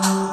Oh.